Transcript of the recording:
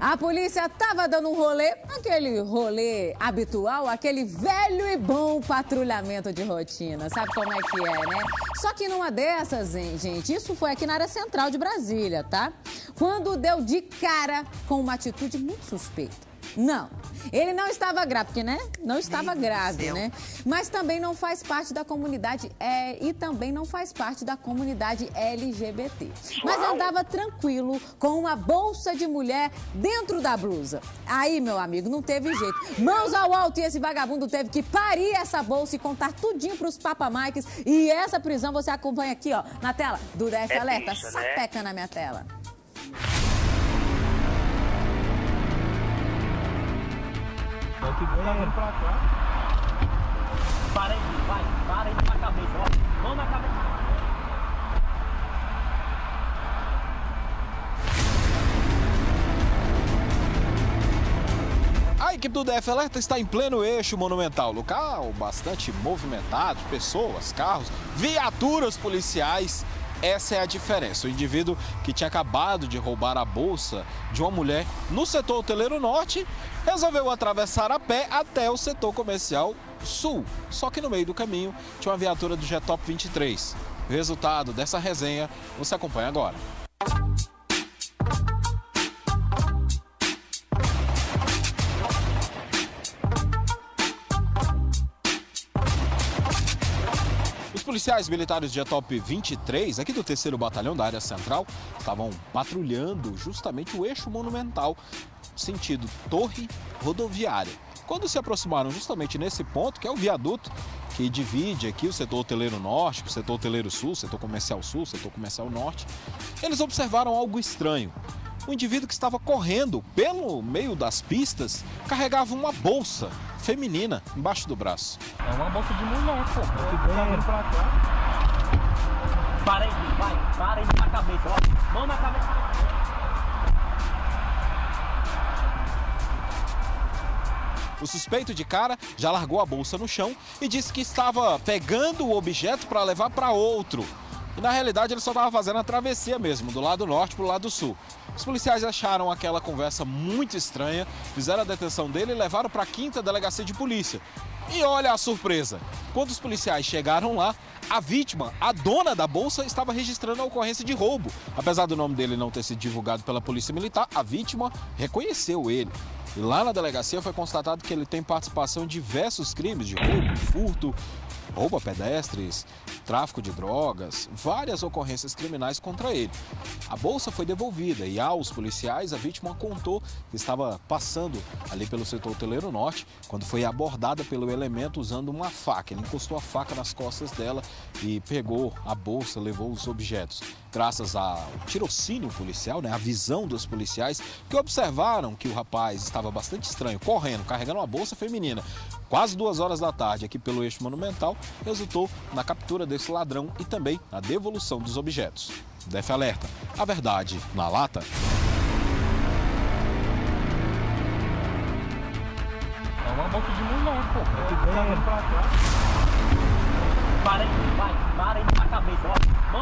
A polícia estava dando um rolê, aquele rolê habitual, aquele velho e bom patrulhamento de rotina. Sabe como é que é, né? Só que numa dessas, hein, gente, isso foi aqui na área central de Brasília, tá? Quando deu de cara com uma atitude muito suspeita. Não. Ele não estava grávida, porque, né? Não estava grávida, né? Mas também não faz parte da comunidade é, e também não faz parte da comunidade LGBT. Mas andava tranquilo com uma bolsa de mulher dentro da blusa. Aí, meu amigo, não teve jeito. Mãos ao alto e esse vagabundo teve que parir essa bolsa e contar tudinho pros papamaiques. E essa prisão você acompanha aqui, ó, na tela do DF É Alerta. bicha, né? Sapeca na minha tela. É que tá vindo pra cá. Para aí, vai, para aí na cabeça, ó. Mão na cabeça. A equipe do DF Alerta está em pleno eixo monumental. Local bastante movimentado, pessoas, carros, viaturas policiais. Essa é a diferença. O indivíduo que tinha acabado de roubar a bolsa de uma mulher no setor hoteleiro norte resolveu atravessar a pé até o setor comercial sul. Só que no meio do caminho tinha uma viatura do Getop 23. O resultado dessa resenha você acompanha agora. Policiais militares de Etop 23, aqui do 3 Batalhão da área central, estavam patrulhando justamente o eixo monumental, sentido Torre Rodoviária. Quando se aproximaram justamente nesse ponto, que é o viaduto que divide aqui o setor hoteleiro norte, o setor hoteleiro sul, setor comercial sul, setor comercial norte, eles observaram algo estranho. O indivíduo que estava correndo pelo meio das pistas carregava uma bolsa feminina embaixo do braço. É uma bolsa de mulher, pô. É que tá vindo pra cá. Para aí, vai, para aí na cabeça, ó. Mão na cabeça. O suspeito de cara já largou a bolsa no chão e disse que estava pegando o objeto para levar para outro. E na realidade ele só estava fazendo a travessia mesmo, do lado norte para o lado sul. Os policiais acharam aquela conversa muito estranha, fizeram a detenção dele e levaram para a quinta delegacia de polícia. E olha a surpresa! Quando os policiais chegaram lá, a vítima, a dona da bolsa, estava registrando a ocorrência de roubo. Apesar do nome dele não ter sido divulgado pela Polícia Militar, a vítima reconheceu ele. E lá na delegacia foi constatado que ele tem participação em diversos crimes de roubo, furto, roubo a pedestres, tráfico de drogas, várias ocorrências criminais contra ele. A bolsa foi devolvida e aos policiais a vítima contou que estava passando ali pelo setor hoteleiro norte quando foi abordada pelo elemento usando uma faca. Ele encostou a faca nas costas dela e pegou a bolsa, levou os objetos. Graças ao tirocínio policial, né, a visão dos policiais, que observaram que o rapaz estava bastante estranho, correndo, carregando uma bolsa feminina, quase duas horas da tarde aqui pelo eixo monumental, resultou na captura desse ladrão e também na devolução dos objetos. DF Alerta, a verdade na lata. É uma bolsa de mulher, pô. É que tá pra. Para aí, vai, para aí na cabeça, ó. Mão.